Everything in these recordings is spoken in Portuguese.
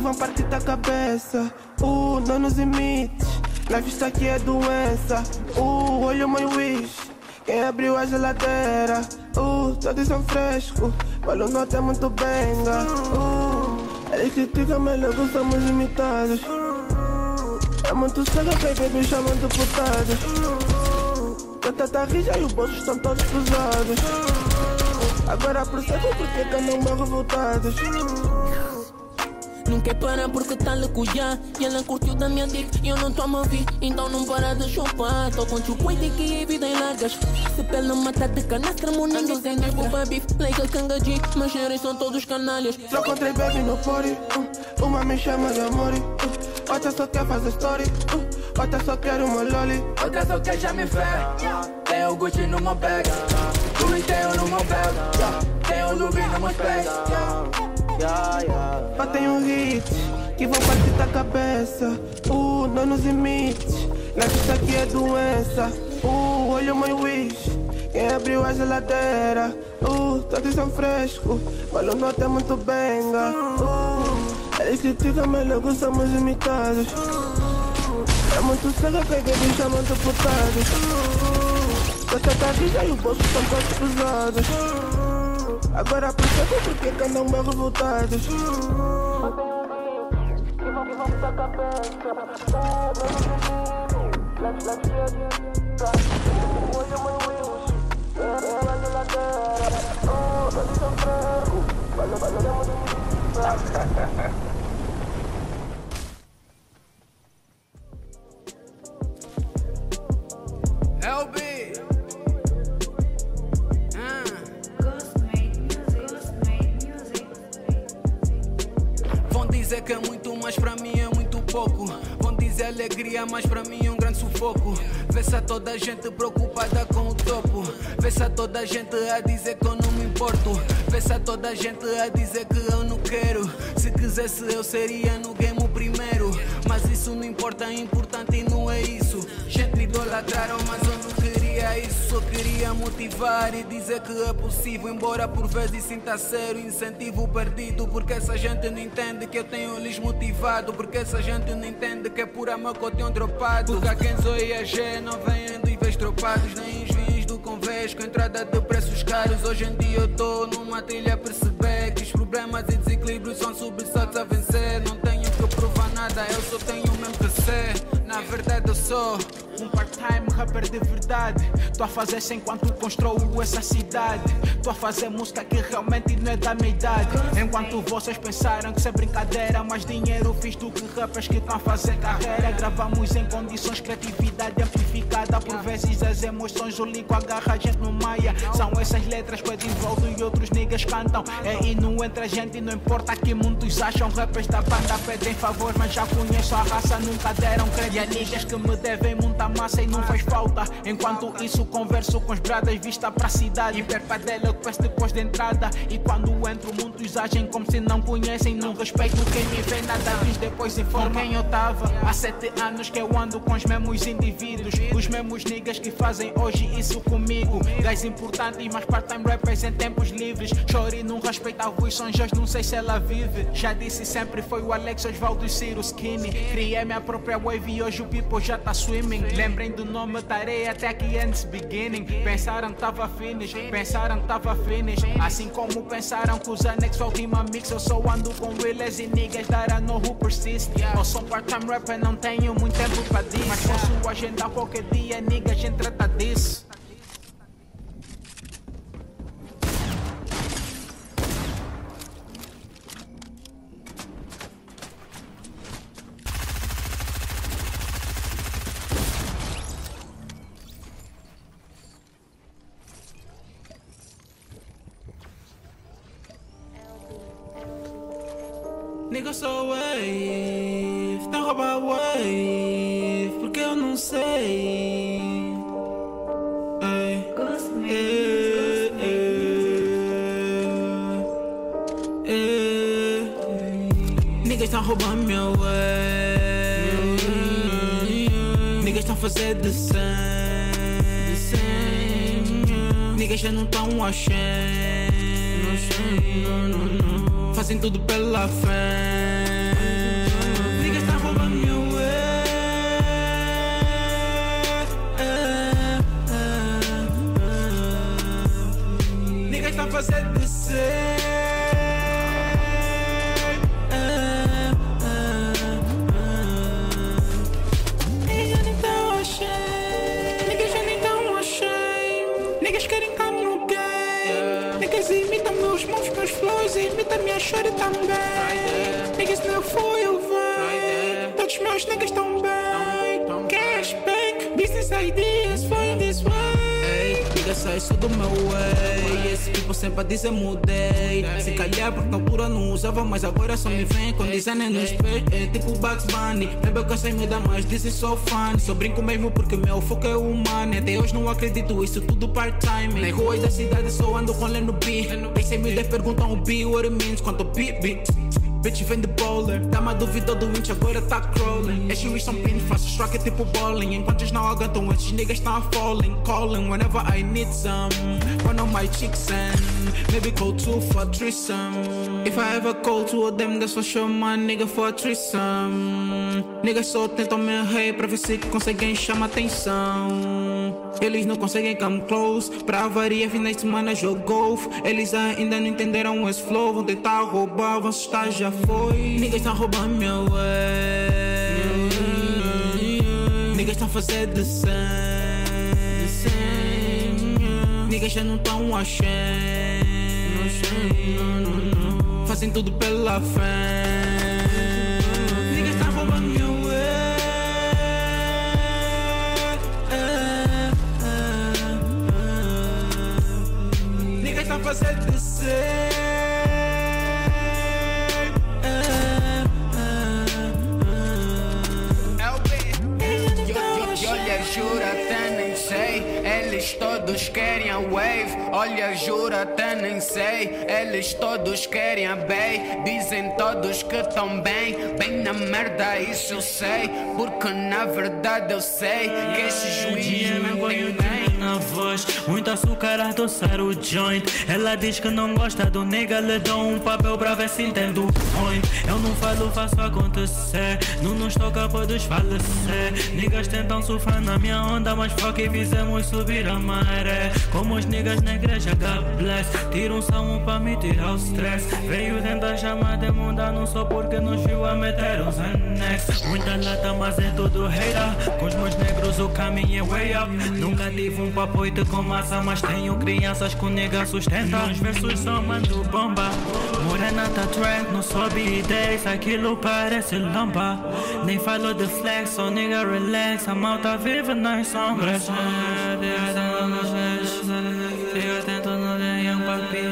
vão partir da cabeça. Uh, não nos imites. Na vista aqui é doença. Uh, olho my wish. Quem abriu a geladeira? Uh, todos são frescos. O norte é muito benga. Uh, eles criticam, mas logo somos imitados. É muito cedo que baby chamam deputados. Tanta tá rija e os bolsos estão todos pesados. Agora percebo porque que andam revoltados. Nunca para porque tá já E ela curtiu da minha dick e eu não tô a ouvir Então não para de chupar. Tô com chucuide que é vida em largas. Se pela mata de canastra, mo ninguém tem nervo pra beef Like a cangaji, mas eles são todos canalhas. Só encontrei baby no party uh, Uma me chama de amor uh, Outra só quer fazer story. Uh, Outra só quer uma lolly. Outra só quer já me fé. Tem o Gucci no meu bag Louis tem no meu bag Tem o Louis no meus pés yeah. Batem um hit que vão partir da cabeça. Uh, não nos imites. Na vista aqui é doença. Uh, olha o meu wish. Quem abriu a geladeira? Uh, todos são frescos. Mas o norte é muito benga. Uh, eles criticam, mas logo somos imitados. É muito cega que eles chamam deputados. Gasta da e os bolsos são todos pesados. Agora percebo porque que andam bem revoltados. Que vão que vão mas para mim é um grande sufoco. Vê-se a toda a gente preocupada com o topo. Vê-se a toda a gente a dizer que eu não me importo. Vê-se a toda a gente a dizer que eu não quero. Se quisesse, eu seria no game o primeiro. Mas isso não importa, é importante e não é isso. Gente idolatraram, mas eu queria isso. Só queria motivar e dizer que é possível. Embora por vezes sinta ser o incentivo perdido. Porque essa gente não entende que eu tenho lhes motivado. Porque essa gente não entende que é por amor que eu tenho dropado. Porque a quem a G não vêm em níveis tropados, nem os vinhos do convés com entrada de preços caros. Hoje em dia eu tô numa trilha a perceber que os problemas e desequilíbrios são subsaltos a vencer. Não tenho que provar nada, eu só tenho mesmo que ser. Na verdade, eu sou um part-time rapper de verdade. Tô a fazer isso enquanto construo essa cidade. Tô a fazer música que realmente não é da minha idade. Enquanto vocês pensaram que isso é brincadeira, mais dinheiro fiz do que rappers que estão a fazer carreira. Gravamos em condições, criatividade amplificada. Por vezes as emoções, o ligo agarra a gente no maia. São essas letras que eu desenvolvo e outros niggas cantam. É hino entre a gente, não importa que muitos acham. Rappers da banda pedem favor, mas já conheço a raça, nunca deram crédito. E niggas que me devem muita massa e não faz falta. Enquanto isso, converso com os bradas, vista pra cidade. Hiperpadela eu peço depois de entrada. E quando entro, muitos agem como se não conhecem. Não respeito quem me vê, nada diz depois informa quem eu tava. Há sete anos que eu ando com os mesmos indivíduos. Os mesmos niggas que fazem hoje isso comigo. Gás importantes, mas part-time rappers em tempos livres. Chore não respeita voz, são não sei se ela vive. Já disse sempre foi o Alex Osvaldo e Ciro Skinny. Criei minha própria wave e hoje o people já tá swimming. Lembrem do nome da areia até que antes beginning. Pensaram tava finish, pensaram tava finish. Assim como pensaram que os Anex última mix. Eu só ando com willers e niggas that I know who persist. Eu sou part-time rapper, não tenho muito tempo pra disso. Mas posso agendar qualquer dia, nigga, a gente trata disso. Nigga, sou wave, não rouba wave, porque eu não sei. Ei, ei, ei, ei. Niggas tão roubando meu wave. Niggas tão fazendo de same. Niggas já não tão achando. Fazem tudo pela fé. De ser. Niggas já nem tão ashamed. Niggas já nem tão ashamed. Niggas querem que I'm no game. Niggas imitam meus moves, meus flows, imitam minha chore também. Niggas não fui eu vem. Todos meus niggas tão bem. Cashback, business ideas, find this way. Isso do meu way. Esse tipo sempre a dizer mudei. Se calhar porque na altura não usava, mas agora só me vem com design nos pés. É tipo Bugs Bunny. Lembra que eu sei me dar mais, this is so fun. Só brinco mesmo porque meu foco é humano. Até hoje não acredito, isso tudo part-time. Nas ruas da cidade só ando com Leno B. Pensei me der perguntam o B, what it means. Quanto beat, beat. Bitch vem de bowler, dá uma dúvida do inch, agora tá crawling. Esses juiz são pin, faço strike é tipo bowling. Enquanto eles não aguentam, esses niggas estão falling. Calling whenever I need some. One of my chicks and maybe call two for threesome. If I ever call two of them, that's for sure my nigga for threesome. Niggas só tentam me rei pra ver se conseguem chamar atenção. Eles não conseguem come close. Pra varia, finais de semana jogo. Eles ainda não entenderam esse flow. Vão tentar roubar, vão assustar, já foi. Niggas tão roubando meu way. Niggas tão fazendo the same. Niggas já não tão achando. Fazem tudo pela fé. Fazendo the same. Olha, jura, até nem sei. Eles todos querem a wave. Olha, jura, até nem sei. Eles todos querem a bay. Dizem todos que tão bem. Bem na merda, isso eu sei. Porque na verdade eu sei que esses juízes não têm bem. Voz. Muito açúcar a adoçar o joint. Ela diz que não gosta do nega Lhe dou um papel pra ver se entende o point. Eu não falo, faço acontecer. Não nos toca, podes falecer. Niggas tentam surfar na minha onda Mas fuck, fizemos subir a maré. Como os niggas na igreja, God bless. Tira um salmo pra me tirar o stress. Veio dentro da chamada imunda Não só porque nos viu a meter os anex lata, mas é todo hater. Com os meus negros o caminho é way up. Nunca tive um papoite com massa, mas tenho crianças com nega sustenta. Os versos só mando bomba. Morena tá track, não sobe ideias, aquilo parece lamba. Nem falo de flex, só nigga relax, a malta vive nas sombras. Fica atento, não tenham papi.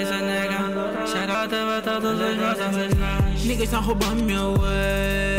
Essa nega, chegada, vai estar todos os nossos Niggas tão roubando meu way.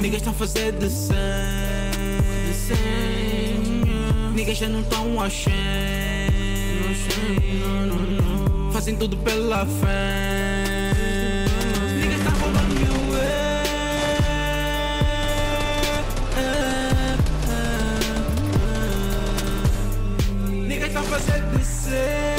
Niggas tão fazendo de 100. Niggas já não tão achando. Fazem tudo pela fé. Niggas tão roubando meu way. Niggas tão fazendo de 100.